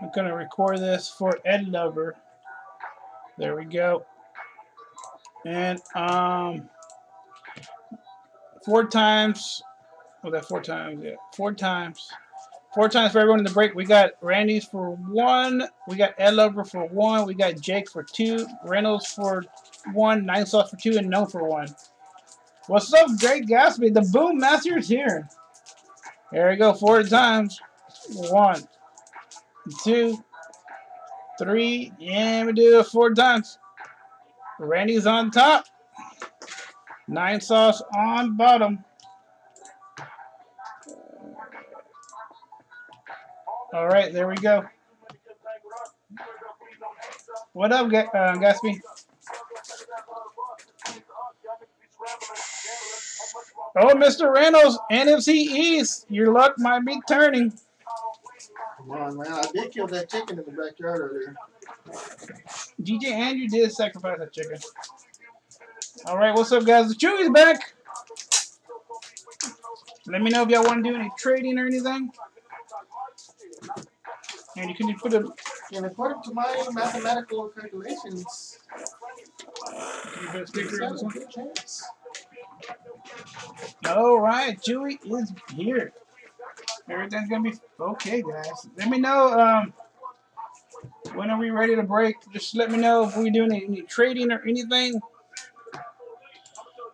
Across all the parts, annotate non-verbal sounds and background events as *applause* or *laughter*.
I'm going to record this for Ed Lover. There we go. And um, four times. was that four times. Yeah, four times. Four times for everyone in the break. We got Randy's for one. We got Ed Lover for one. We got Jake for two. Reynolds for one. Nine Sauce for two. And No for one. What's up, Great Gatsby? The Boom Master is here. There we go. Four times. One, two, three, and we do it four times. Randy's on top. Nine sauce on bottom. All right, there we go. What up, uh, Gatsby? Oh, Mr. Reynolds, NFC East, your luck might be turning. Come on, man. I did kill that chicken in the backyard earlier. DJ Andrew did sacrifice that chicken. All right, what's up, guys? The Chewy's back. Let me know if y'all want to do any trading or anything. And you can put a. And according to my mathematical calculations, Can you put a on this one? chance. All right, Chewy is here. Everything's gonna be okay, guys. Let me know um, when are we ready to break. Just let me know if we're doing any, any trading or anything.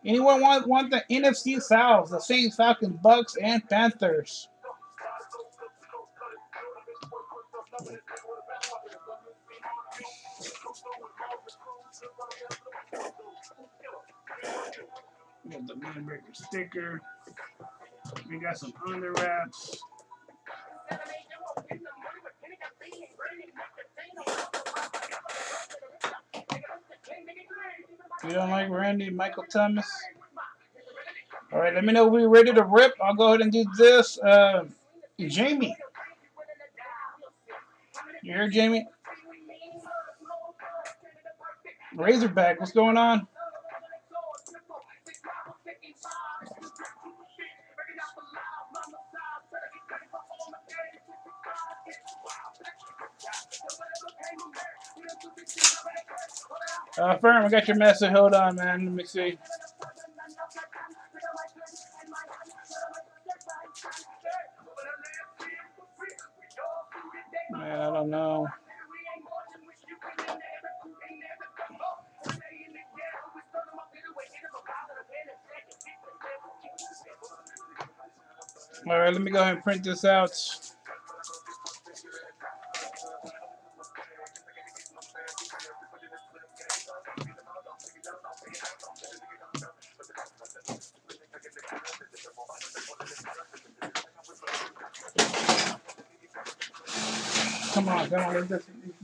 Anyone want want the NFC South, the Saints, Falcons, Bucks, and Panthers? Got the Mad Breaker sticker. We got some under wraps. You don't like Randy Michael Thomas? All right, let me know if we're ready to rip. I'll go ahead and do this. Uh, Jamie. You hear Jamie? Razorback, what's going on? Uh, Firm, I got your message. Hold on, man. Let me see. Man, I don't know. All right, let me go ahead and print this out.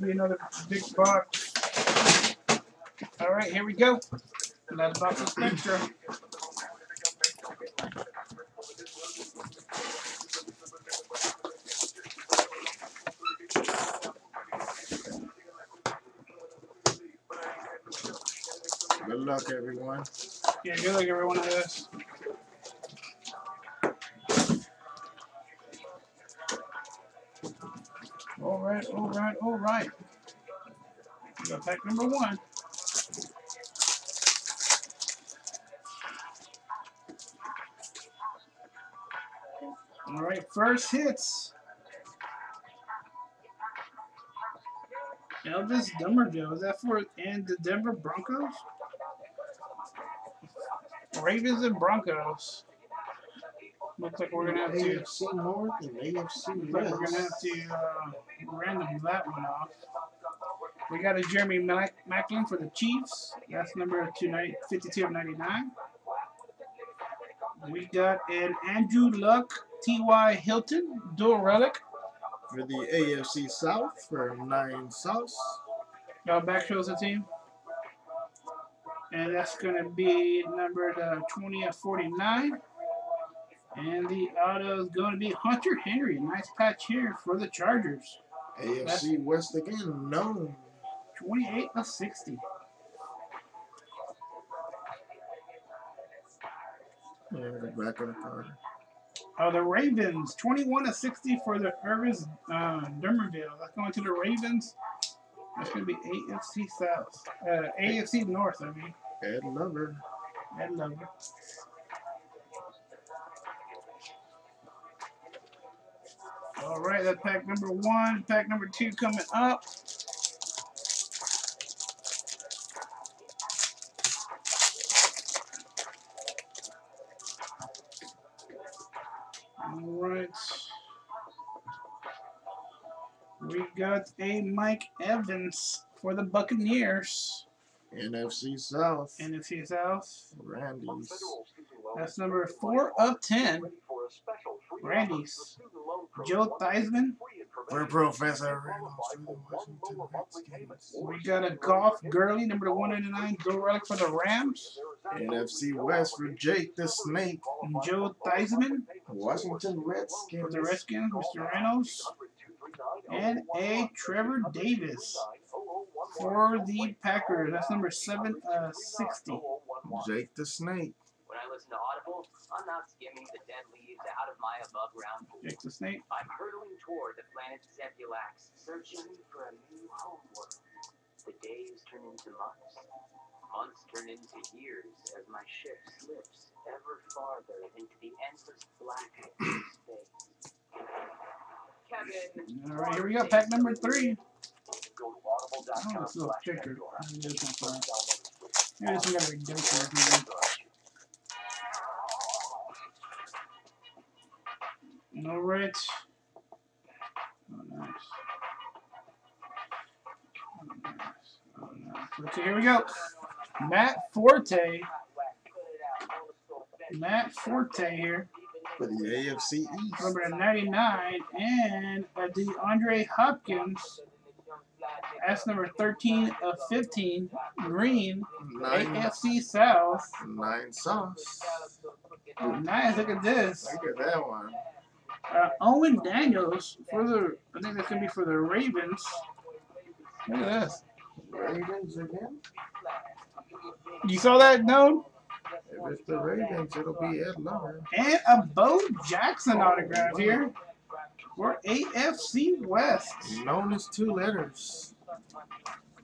Be another big box. All right, here we go. Another box of Spectra. Good luck, everyone. Yeah, good luck, everyone. Of this. All right, all right, all right. We got pack number one. All right, first hits. Elvis Dumervil. Is that for and the Denver Broncos? Ravens and Broncos. Looks like we're gonna have to. AFC North and AFC Looks like we're gonna have to uh, random that one off. We got a Jeremy Mac- Maclin for the Chiefs. That's number 252 of 99. We got an Andrew Luck, T.Y. Hilton, dual relic. For the AFC South for nine sauce. Y'all back shows the team. And that's going to be number uh, 20 of 49. And the auto is going to be Hunter Henry. Nice patch here for the Chargers. AFC West again, no. 28 of 60. And the back of the card. Oh, the Ravens, 21 to 60 for the Irvis uh, Dermerville. That's going to the Ravens. That's going to be AFC South. Uh, AFC North, I mean. Ed Lover. Ed Lover. All right, that's pack number one. Pack number two coming up. All right. We got a Mike Evans for the Buccaneers. NFC South. NFC South. Randy's. That's number four of ten. Randy's. Joe Theismann. For Professor Reynolds for the Washington Redskins. We got a Goff Gurley, number 199, dual relic for the Rams. NFC West for uh, Jake the Snake. And Joe Theismann Washington for Redskins. the Redskins, Mr. Reynolds. And a Trevor Davis for the Packers. That's number 760. Jake the Snake. Listen to Audible, I'm not skimming the dead leaves out of my above ground pool. Jake the Snake. I'm hurtling toward the planet Zebulax, searching for a new homeworld. The days turn into months. Months turn into years as my ship slips ever farther into the endless blackness of space. Kevin. All right, here we go. Pack number three. Go to audible.com Oh, this little slash sticker. Pandora. I this one's fine. Download Yeah, this got a redemption. All right. Oh, nice. Oh, nice. Oh, nice. Okay, here we go. Matt Forte. Matt Forte here. For the AFC East. Number 99. And uh, DeAndre Hopkins. That's number 13 of 15. Green. Nine, AFC South. nine sauce. Nice. Look at this. Look at that one. Uh, Owen Daniels for the, I think that's going to be for the Ravens. Look at this. Ravens again? You saw that, no? If it's the Ravens, it'll be Ed Lover. And a Bo Jackson autograph here for AFC West. Known as two letters.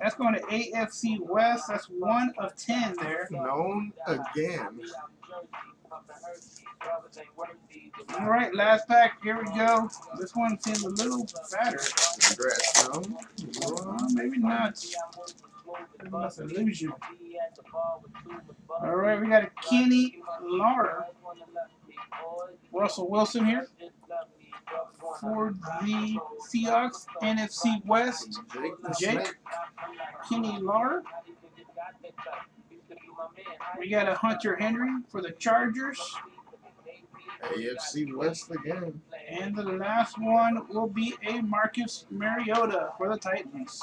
That's going to AFC West. That's one of 10 there. Known again. All right, last pack. Here we go. This one seems a little better. Congrats, known. Well, maybe not. That's illusion. All right, we got a Kenny Lawler. Russell Wilson here for the Seahawks. NFC West. Jake Jake. Kenny Lawler. We got a Hunter Henry for the Chargers. AFC West again. And the last one will be a Marcus Mariota for the Titans.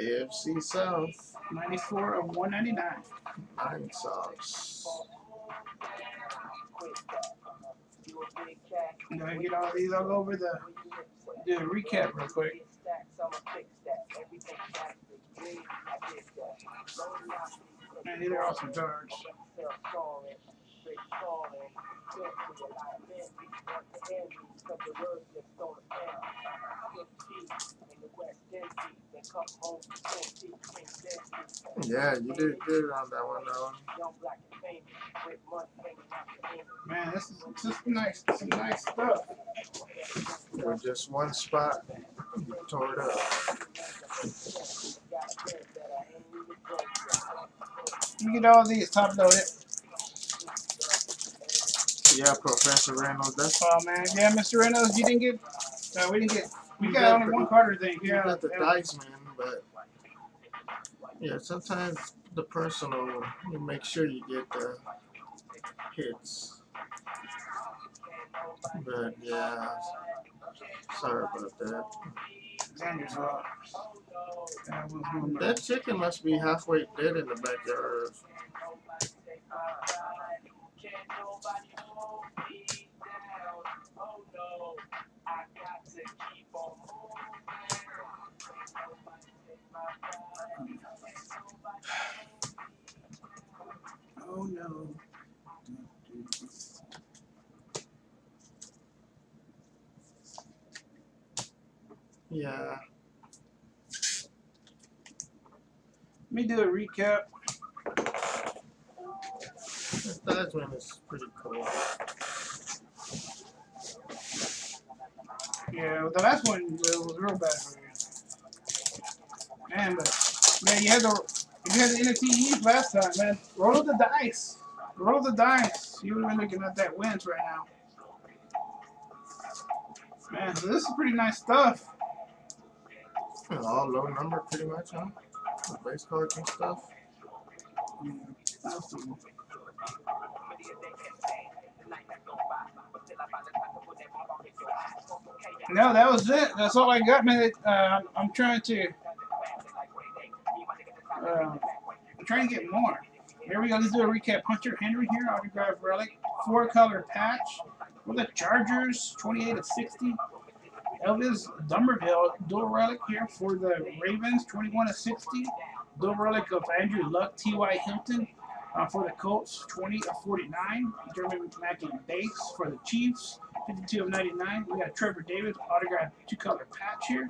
AFC South. 94 of 199. Nine sauce. I'm gonna get all these. I'll go over the the recap real quick. Man, these are awesome cards. Yeah, you did good on that one, though. Man, this is is nice. Some nice stuff. With just one spot, you tore it up. Me get all these top loaded. Yeah, Professor Reynolds, that's Oh man, yeah, Mr. Reynolds, you didn't get. Uh, we didn't get. We You got got only the- one Carter thing. you Yeah. got the yeah. dice man, but yeah, sometimes the personal you make sure you get the hits. But yeah, Sorry about that. Xander's off. That That chicken must be halfway dead in the backyard. *sighs* Oh no! Oh no. Yeah. Let me do a recap. That one is pretty cool. Yeah, the last one was real bad for you. Man, but man, you had the you had the NFTs last time, man. Roll the dice. Roll the dice. You would have been looking at that wins right now. Man, so this is pretty nice stuff. All low number, pretty much, huh? The base cards and stuff. No, that was it. That's all I got, man. Uh, I'm trying to. Uh, I'm trying to get more. Here we go. Let's do a recap. Hunter Henry here, autograph relic, four color patch for the Chargers, 28 of 60. Elvis Dumervil, dual relic here for the Ravens, 21 of 60. Dual relic of Andrew Luck, T.Y. Hilton uh, for the Colts, 20 of 49. German Mackie base for the Chiefs, 52 of 99. We got Trevor Davis, autograph two color patch here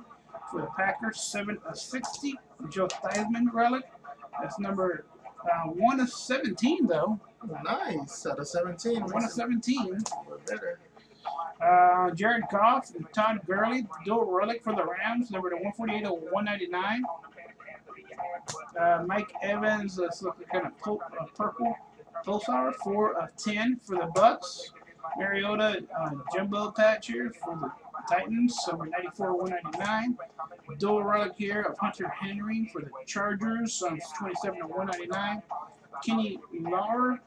for the Packers, 7 of 60. Joe Theismann relic. That's number uh, 1 of 17, though. Nice. Out of 17. 1 of 17. We're better. Uh, Jared Goff and Todd Gurley, dual relic for the Rams, number to 148 of 199. Uh, Mike Evans, looks like kind of pul- uh, purple. Pulsar, 4 of 10 for the Bucks. Mariota, uh, jumbo patch here for the Titans, number 94 199. Dual relic here of Hunter Henry for the Chargers, um, 27 of 199. Kenny Lawler,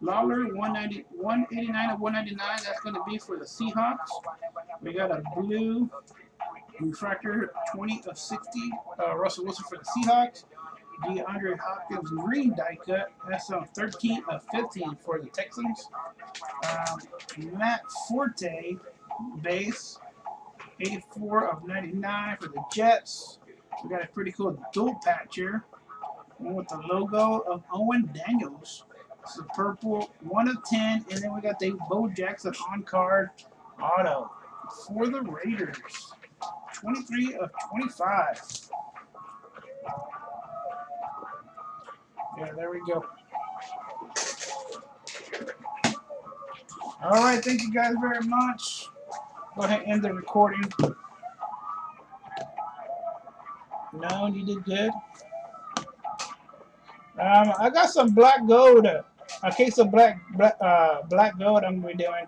Lawler, 190, 189 of 199. That's going to be for the Seahawks. We got a blue refractor, 20 of 60. Uh, Russell Wilson for the Seahawks. DeAndre Hopkins green die cut. That's on 13 of 15 for the Texans. Um, Matt Forte base, 84 of 99 for the Jets. We got a pretty cool dual patch here. One with the logo of Owen Daniels. A purple, 1 of 10. And then we got the Bo Jackson on card auto for the Raiders. 23 of 25. Yeah, there we go. All right, thank you guys very much. Go ahead and end the recording. No, you did good. Um, I got some black gold, a case of black black, uh, black gold I'm gonna be doing.